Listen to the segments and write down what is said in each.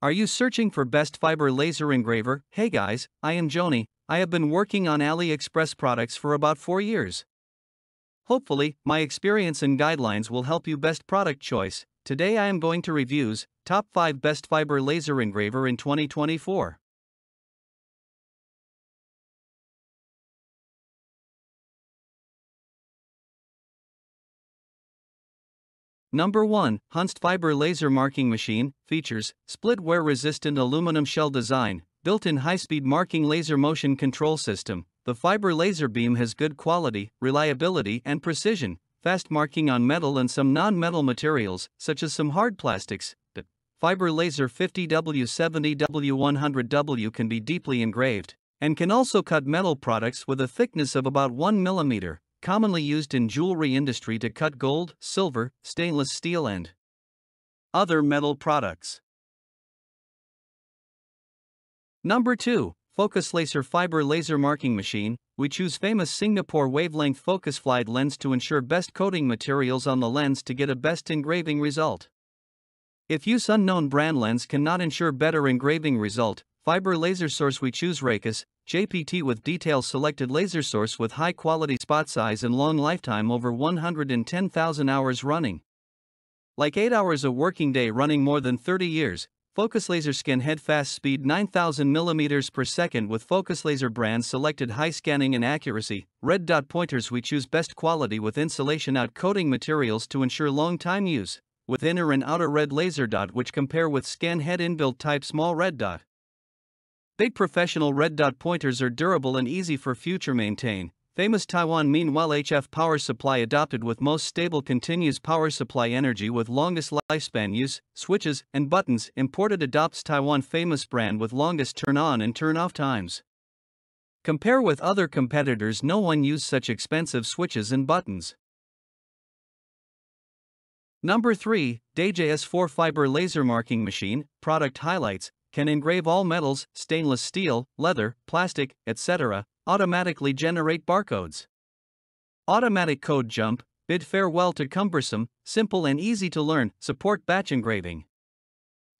Are you searching for best fiber laser engraver? Hey guys, I am Joni. I have been working on AliExpress products for about 4 years. Hopefully, my experience and guidelines will help you best product choice. Today I am going to reviews top 5 best fiber laser engraver in 2024. Number 1 Hunst Fiber Laser Marking Machine Features Split wear resistant aluminum shell design, built in high speed marking laser motion control system. The fiber laser beam has good quality, reliability, and precision, fast marking on metal and some non metal materials, such as some hard plastics. The fiber laser 50W70W100W can be deeply engraved and can also cut metal products with a thickness of about 1 mm commonly used in jewelry industry to cut gold, silver, stainless steel and other metal products. Number 2. Focus Laser Fiber Laser Marking Machine. We choose famous Singapore wavelength focus flight lens to ensure best coating materials on the lens to get a best engraving result. If use unknown brand lens cannot ensure better engraving result, fiber laser source we choose Raycus, JPT with detail selected laser source with high quality spot size and long lifetime over 110,000 hours running. Like 8 hours a working day running more than 30 years, Focus Laser Scan Head Fast Speed 9000 mm per second with Focus Laser brand selected high scanning and accuracy. Red dot pointers we choose best quality with insulation out coating materials to ensure long time use, with inner and outer red laser dot which compare with scan head inbuilt type small red dot. Big professional red dot pointers are durable and easy for future maintain. Famous Taiwan Mean Well HF power supply adopted with most stable continuous power supply energy with longest lifespan use, switches, and buttons imported adopts Taiwan famous brand with longest turn on and turn off times. Compare with other competitors no one use such expensive switches and buttons. Number 3, DAJA S4 Fiber Laser Marking Machine, Product Highlights, can engrave all metals, stainless steel, leather, plastic, etc., automatically generate barcodes. Automatic code jump, bid farewell to cumbersome, simple and easy to learn, support batch engraving.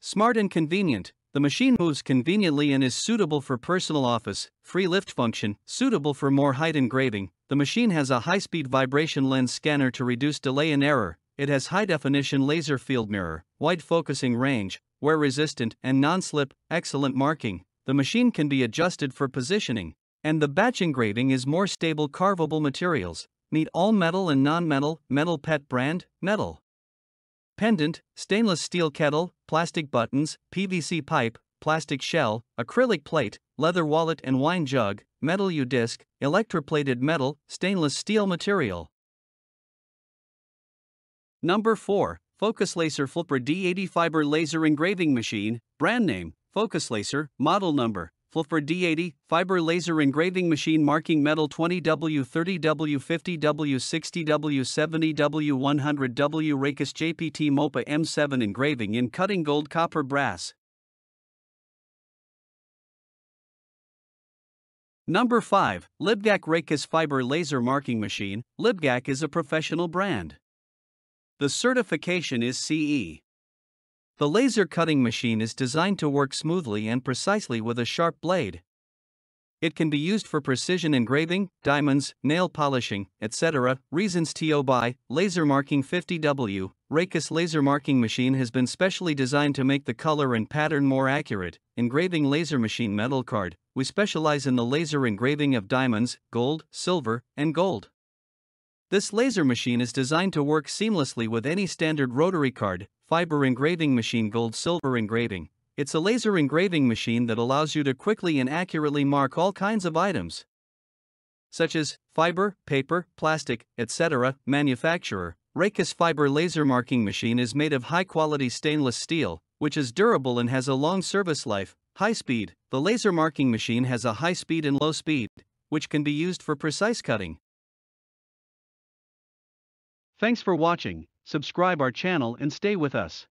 Smart and convenient, the machine moves conveniently and is suitable for personal office, free lift function, suitable for more height engraving. The machine has a high speed vibration lens scanner to reduce delay and error. It has high definition laser field mirror, wide focusing range, wear resistant, and non slip, excellent marking. The machine can be adjusted for positioning, and the batch engraving is more stable carvable materials. Meet all metal and non metal, metal pet brand, metal. Pendant, stainless steel kettle, plastic buttons, PVC pipe, plastic shell, acrylic plate, leather wallet and wine jug, metal U disc, electroplated metal, stainless steel material. Number 4. Focus Laser Flipper D80 Fiber Laser Engraving Machine, brand name, Focus Laser, model number, Flipper D80, Fiber Laser Engraving Machine marking metal 20W, 30W, 50W, 60W, 70W, 100W Raycus JPT MOPA M7 engraving in cutting gold copper brass. Number 5, Libgac Raycus Fiber Laser Marking Machine. Libgac is a professional brand. The certification is CE. The laser cutting machine is designed to work smoothly and precisely with a sharp blade. It can be used for precision engraving, diamonds, nail polishing, etc. Reasons TO by Laser Marking 50W. Raycus laser marking machine has been specially designed to make the color and pattern more accurate. Engraving laser machine metal card. We specialize in the laser engraving of diamonds, gold, silver, and gold. This laser machine is designed to work seamlessly with any standard rotary card, fiber engraving machine gold silver engraving. It's a laser engraving machine that allows you to quickly and accurately mark all kinds of items, such as fiber, paper, plastic, etc. Manufacturer Raycus fiber laser marking machine is made of high quality stainless steel, which is durable and has a long service life. High speed The laser marking machine has a high speed and low speed, which can be used for precise cutting. Thanks for watching, subscribe our channel and stay with us.